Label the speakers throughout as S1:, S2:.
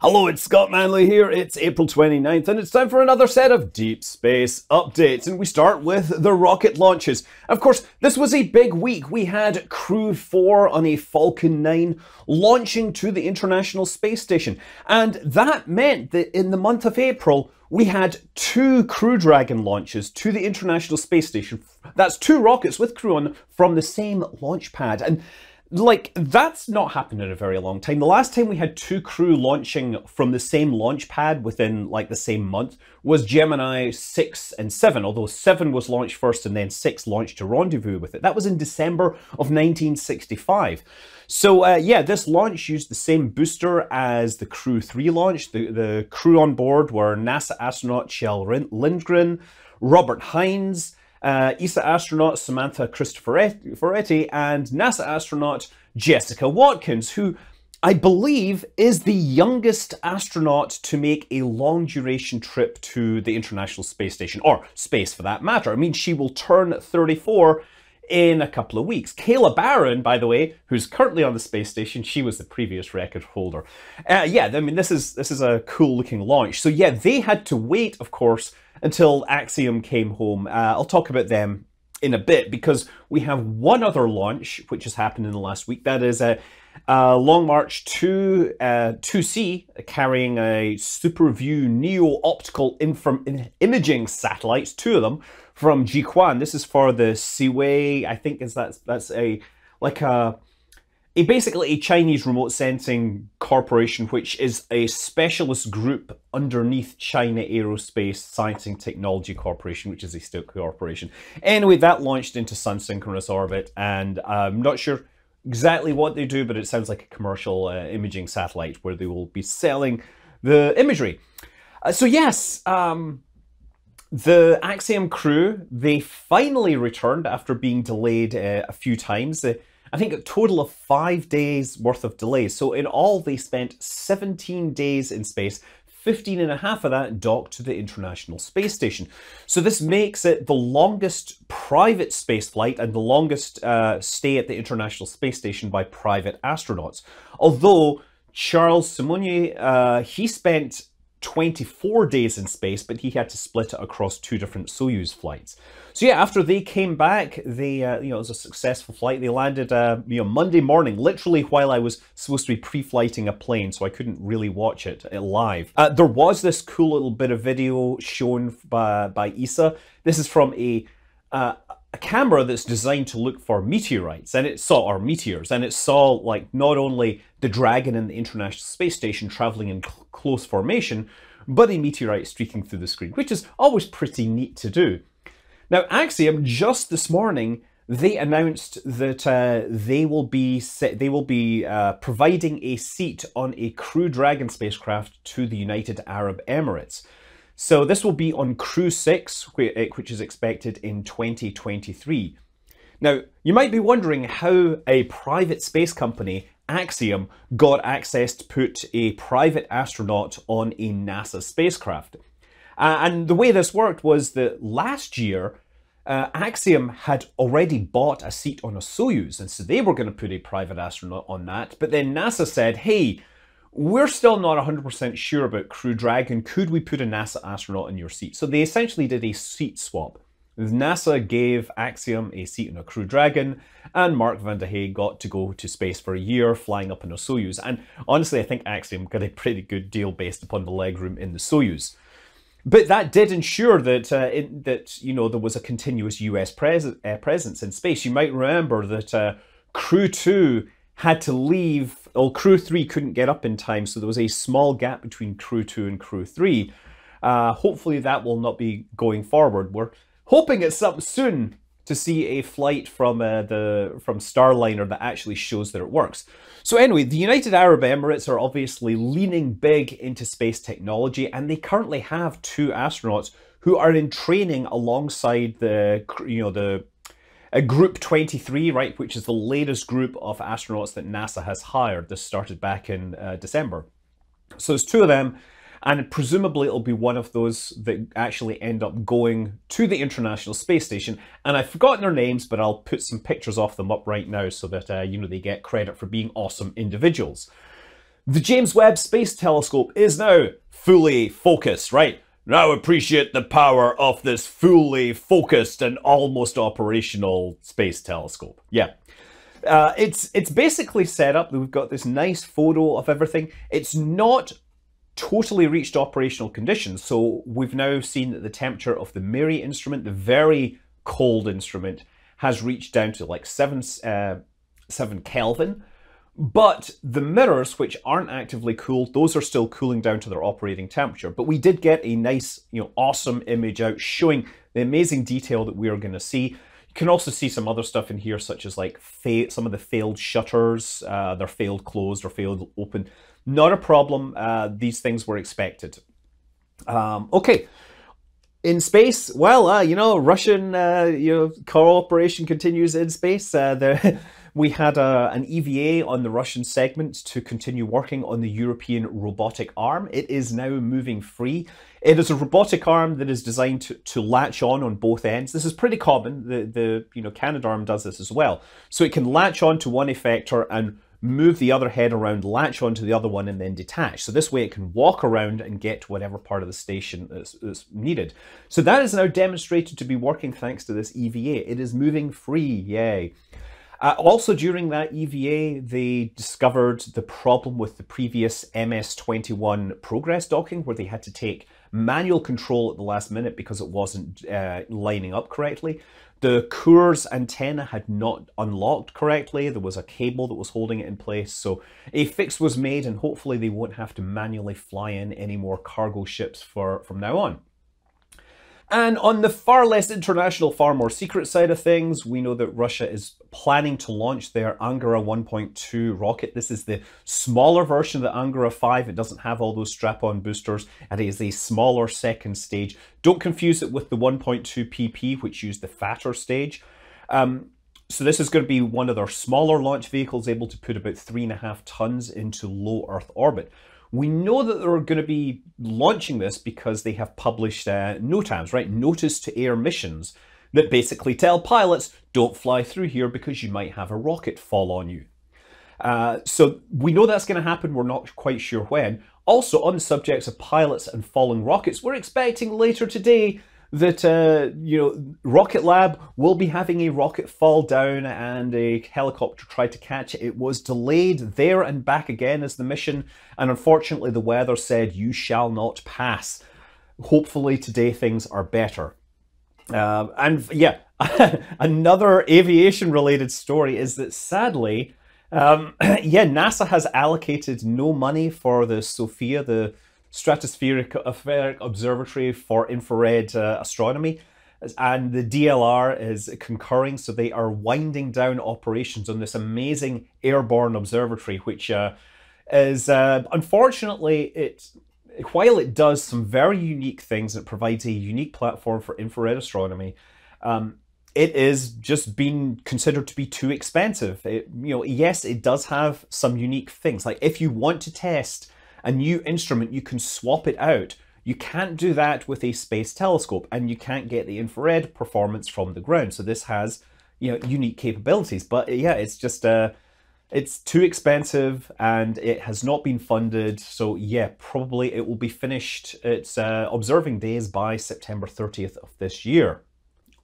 S1: Hello, it's Scott Manley here. It's April 29th and it's time for another set of deep space updates. And we start with the rocket launches. Of course, this was a big week. We had Crew 4 on a Falcon 9 launching to the International Space Station. And that meant that in the month of April, we had two Crew Dragon launches to the International Space Station. That's two rockets with crew on from the same launch pad. And like, that's not happened in a very long time. The last time we had two crew launching from the same launch pad within, like, the same month was Gemini 6 and 7, although 7 was launched first and then 6 launched to rendezvous with it. That was in December of 1965. So, uh, yeah, this launch used the same booster as the Crew 3 launch. The, the crew on board were NASA astronaut Kjell Lindgren, Robert Hines, uh, ESA astronaut Samantha Cristoforetti, and NASA astronaut Jessica Watkins, who I believe is the youngest astronaut to make a long duration trip to the International Space Station, or space for that matter. I mean, she will turn 34 in a couple of weeks. Kayla Barron, by the way, who's currently on the space station, she was the previous record holder. Uh, yeah, I mean, this is this is a cool looking launch. So yeah, they had to wait, of course, until Axiom came home. Uh, I'll talk about them in a bit because we have one other launch which has happened in the last week. That is a, a Long March 2 uh, 2C carrying a SuperView Neo optical imaging satellites, two of them from Jiuquan. This is for the Siwei. I think is that's that's a like a a basically a Chinese remote sensing corporation, which is a specialist group underneath China Aerospace Science and Technology Corporation, which is a still corporation. Anyway, that launched into sun synchronous orbit, and I'm not sure exactly what they do, but it sounds like a commercial uh, imaging satellite where they will be selling the imagery. Uh, so yes, um, the Axiom crew, they finally returned after being delayed uh, a few times. I think a total of five days worth of delays. So in all, they spent 17 days in space, 15 and a half of that docked to the International Space Station. So this makes it the longest private space flight and the longest uh, stay at the International Space Station by private astronauts. Although Charles Simonyi, uh, he spent 24 days in space, but he had to split it across two different Soyuz flights. So yeah, after they came back, they uh, you know it was a successful flight. They landed uh, you know Monday morning, literally while I was supposed to be pre-flighting a plane, so I couldn't really watch it uh, live. Uh, there was this cool little bit of video shown by by ESA. This is from a uh, a camera that's designed to look for meteorites and it saw or meteors and it saw like not only the dragon and the international space station traveling in cl close formation but a meteorite streaking through the screen which is always pretty neat to do now axiom just this morning they announced that uh, they will be they will be uh, providing a seat on a crew dragon spacecraft to the united arab emirates so this will be on Crew 6, eh, which is expected in 2023. Now, you might be wondering how a private space company, Axiom, got access to put a private astronaut on a NASA spacecraft. Uh, and the way this worked was that last year, uh, Axiom had already bought a seat on a Soyuz, and so they were going to put a private astronaut on that. But then NASA said, hey, we're still not 100% sure about Crew Dragon. Could we put a NASA astronaut in your seat? So they essentially did a seat swap. NASA gave Axiom a seat in a Crew Dragon, and Mark Vande Hei got to go to space for a year flying up in a Soyuz. And honestly, I think Axiom got a pretty good deal based upon the legroom in the Soyuz. But that did ensure that uh, it, that you know there was a continuous U.S. Pres uh, presence in space. You might remember that uh, Crew Two had to leave well, Crew 3 couldn't get up in time, so there was a small gap between Crew 2 and Crew 3. Uh, hopefully that will not be going forward. We're hoping it's up soon to see a flight from uh, the from Starliner that actually shows that it works. So anyway, the United Arab Emirates are obviously leaning big into space technology, and they currently have two astronauts who are in training alongside the you know the a Group 23, right, which is the latest group of astronauts that NASA has hired. This started back in uh, December. So there's two of them, and presumably it'll be one of those that actually end up going to the International Space Station. And I've forgotten their names, but I'll put some pictures of them up right now so that, uh, you know, they get credit for being awesome individuals. The James Webb Space Telescope is now fully focused, right? Now appreciate the power of this fully focused and almost operational space telescope. Yeah. Uh, it's it's basically set up. That we've got this nice photo of everything. It's not totally reached operational conditions. So we've now seen that the temperature of the MIRI instrument, the very cold instrument, has reached down to like seven uh, seven Kelvin. But the mirrors, which aren't actively cooled, those are still cooling down to their operating temperature. But we did get a nice, you know, awesome image out showing the amazing detail that we are going to see. Can also see some other stuff in here, such as like some of the failed shutters, uh, they're failed closed or failed open. Not a problem. Uh, these things were expected. Um, okay. In space, well, uh, you know, Russian uh, you know, cooperation continues in space. Uh, there, we had uh, a, an EVA on the Russian segment to continue working on the European robotic arm. It is now moving free. It is a robotic arm that is designed to, to latch on on both ends. This is pretty common. The, the you know Canadarm does this as well. So it can latch on to one effector and move the other head around, latch onto the other one, and then detach. So this way it can walk around and get whatever part of the station is, is, needed. So that is now demonstrated to be working thanks to this EVA. It is moving free, yay. Uh, also, during that EVA, they discovered the problem with the previous MS-21 progress docking, where they had to take manual control at the last minute because it wasn't uh, lining up correctly. The Kurs antenna had not unlocked correctly. There was a cable that was holding it in place. So a fix was made and hopefully they won't have to manually fly in any more cargo ships for, from now on. And on the far less international, far more secret side of things, we know that Russia is planning to launch their Angara 1.2 rocket. This is the smaller version of the Angara 5. It doesn't have all those strap-on boosters. And it is a smaller second stage. Don't confuse it with the 1.2 PP, which used the fatter stage. Um, so this is going to be one of their smaller launch vehicles, able to put about three and a half tons into low Earth orbit. We know that they're going to be launching this because they have published uh, NOTAMs, right? Notice to Air missions that basically tell pilots, don't fly through here because you might have a rocket fall on you. Uh, so we know that's going to happen. We're not quite sure when. Also, on the subjects of pilots and falling rockets, we're expecting later today that uh, you know Rocket Lab will be having a rocket fall down and a helicopter try to catch it. It was delayed there and back again as the mission, and unfortunately the weather said you shall not pass. Hopefully today things are better. Uh, and yeah, another aviation related story is that sadly, um, yeah, NASA has allocated no money for the SOFIA, the Stratospheric Observatory for Infrared uh, Astronomy. And the DLR is concurring, so they are winding down operations on this amazing airborne observatory, which uh, is uh, unfortunately it while it does some very unique things, it provides a unique platform for infrared astronomy. Um, it is just being considered to be too expensive. It, you know, yes, it does have some unique things. Like if you want to test a new instrument, you can swap it out. You can't do that with a space telescope and you can't get the infrared performance from the ground. So this has, you know, unique capabilities. But yeah, it's just uh, it's too expensive and it has not been funded. So yeah, probably it will be finished its uh, observing days by September 30th of this year.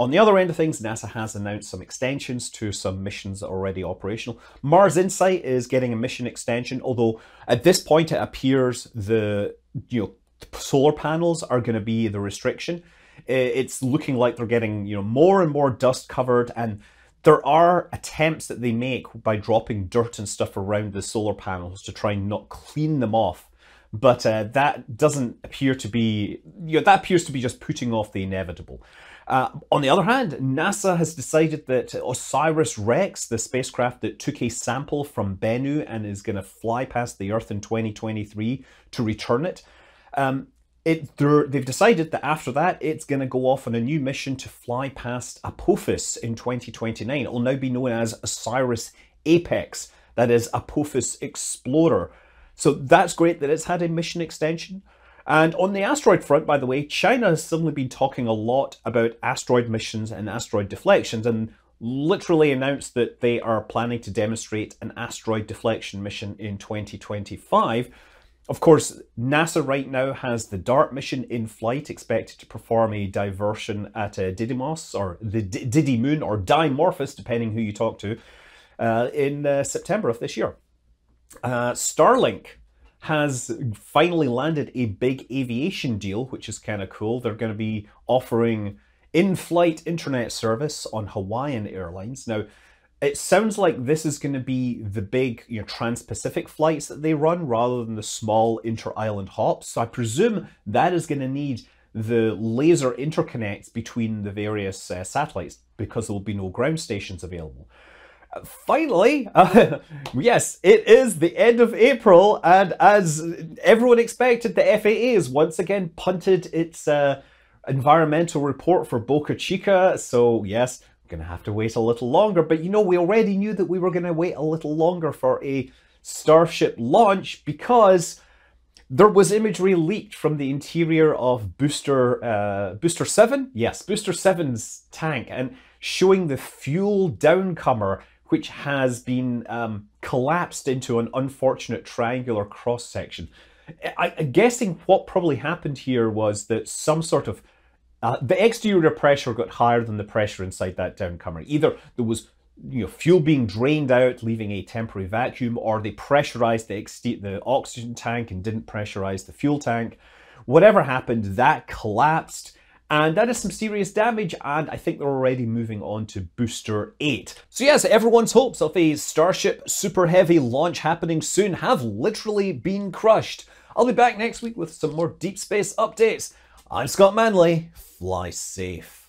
S1: On the other end of things, NASA has announced some extensions to some missions that are already operational. Mars Insight is getting a mission extension, although at this point it appears the you know solar panels are going to be the restriction. It's looking like they're getting you know more and more dust covered, and there are attempts that they make by dropping dirt and stuff around the solar panels to try and not clean them off. But uh, that doesn't appear to be, you know, that appears to be just putting off the inevitable. Uh, on the other hand, NASA has decided that OSIRIS-REx, the spacecraft that took a sample from Bennu and is going to fly past the Earth in 2023 to return it, um, it they've decided that after that, it's going to go off on a new mission to fly past Apophis in 2029. It will now be known as OSIRIS Apex, that is Apophis Explorer. So that's great that it's had a mission extension. And on the asteroid front, by the way, China has suddenly been talking a lot about asteroid missions and asteroid deflections. And literally announced that they are planning to demonstrate an asteroid deflection mission in 2025. Of course, NASA right now has the DART mission in flight, expected to perform a diversion at uh, Didymos, or the D- Didymoon, or Dimorphos, depending who you talk to, uh, in uh, September of this year. Uh, Starlink has finally landed a big aviation deal, which is kind of cool. They're going to be offering in flight internet service on Hawaiian Airlines. Now, it sounds like this is going to be the big you know, trans Pacific flights that they run rather than the small inter island hops. So I presume that is going to need the laser interconnects between the various uh, satellites because there will be no ground stations available. Finally, uh, yes, it is the end of April, and as everyone expected, the FAA has once again punted its uh, environmental report for Boca Chica. So, yes, we're going to have to wait a little longer. But you know, we already knew that we were going to wait a little longer for a Starship launch because there was imagery leaked from the interior of Booster uh, Booster Seven. Yes, Booster 7's tank, and showing the fuel downcomer which has been um, collapsed into an unfortunate triangular cross section. I, am guessing what probably happened here was that some sort of uh, the exterior pressure got higher than the pressure inside that downcomer. Either there was you know fuel being drained out, leaving a temporary vacuum, or they pressurized the, the oxygen tank and didn't pressurize the fuel tank. Whatever happened, that collapsed and that is some serious damage, and I think they're already moving on to Booster 8. So yes, everyone's hopes of a Starship Super Heavy launch happening soon have literally been crushed. I'll be back next week with some more deep space updates. I'm Scott Manley. Fly safe.